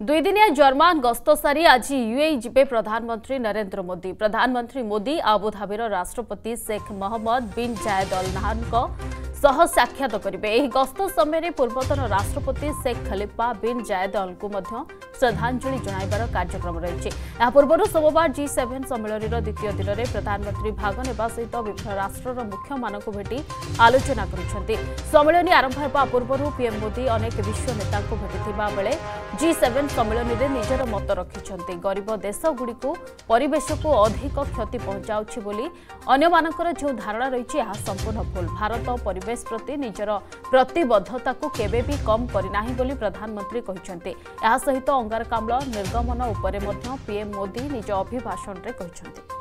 ଦୁଇଦିନିଆ ଜର୍ମାନ ଗସ୍ତ ସାରି ଆଜି ୟୁଏଇ ଯିବେ ପ୍ରଧାନମନ୍ତ୍ରୀ ନରେନ୍ଦ୍ର ମୋଦି। ପ୍ରଧାନମନ୍ତ୍ରୀ ମୋଦି ଆବୁଧାବିର ରାଷ୍ଟ୍ରପତି Sheikh Mohammed bin Zayed Al ନାହାନଙ୍କ ସହ ସାକ୍ଷାତ କରିବେ। ଏହି ଗସ୍ତ ସମୟରେ ପୂର୍ବତନ ରାଷ୍ଟ୍ରପତି ଶେଖ୍ ଖଲିଫା ବିନ୍ ଜାୟେଦ ଅଲ୍ଙ୍କୁ ମଧ୍ୟ ଶ୍ରଦ୍ଧାଞ୍ଜଳି ଜଣାଇବାର କାର୍ଯ୍ୟକ୍ରମ ରହିଛି। ଏହା ପୂର୍ବରୁ ସୋମବାର ଜି ସେଭେନ୍ ସମ୍ମିଳନୀର ଦ୍ୱିତୀୟ ଦିନରେ ପ୍ରଧାନମନ୍ତ୍ରୀ ଭାଗ ନେବା ସହିତ ବିଭିନ୍ନ ରାଷ୍ଟ୍ରର ମୁଖ୍ୟମାନଙ୍କୁ ଭେଟି ଆଲୋଚନା କରିଛନ୍ତି। ସମ୍ମିଳନୀ ଆରମ୍ଭ ହେବା ପୂର୍ବରୁ ପିଏମ୍ ମୋଦି ଅନେକ ବିଶ୍ୱ ନେତାଙ୍କୁ ଭେଟିଥିବା ବେଳେ ଜି ସେଭେନ୍ ସମ୍ମିଳନୀରେ ନିଜର ମତ ରଖିଛନ୍ତି। ଗରିବ ଦେଶଗୁଡ଼ିକୁ ପରିବେଶକୁ ଅଧିକ କ୍ଷତି ପହଞ୍ଚାଉଛି ବୋଲି ଅନ୍ୟମାନଙ୍କର ଯେଉଁ ଧାରଣା ରହିଛି ଏହା ସମ୍ପୂର୍ଣ୍ଣ ଭୁଲ। ଭାରତ ପରିବେଶ ପ୍ରତି ନିଜର ପ୍ରତିବଦ୍ଧତାକୁ କେବେ ବି କମ୍ କରିନାହିଁ ବୋଲି ପ୍ରଧାନମନ୍ତ୍ରୀ କହିଛନ୍ତି। ଏହା ସହିତ ଅଙ୍ଗାରକାମ୍ଳ ନିର୍ଗମନ ଉପରେ ମଧ୍ୟ ପିଏମ୍ ମୋଦି ନିଜ ଅଭିଭାଷଣରେ କହିଛନ୍ତି।